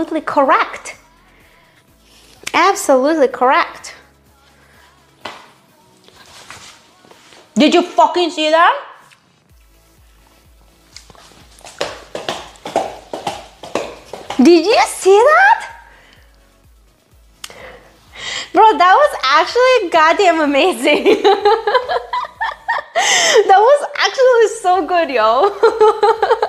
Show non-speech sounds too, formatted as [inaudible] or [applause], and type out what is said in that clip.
absolutely correct. Absolutely correct. Did you fucking see that? Did you see that? Bro, that was actually goddamn amazing. [laughs] that was actually so good, yo. [laughs]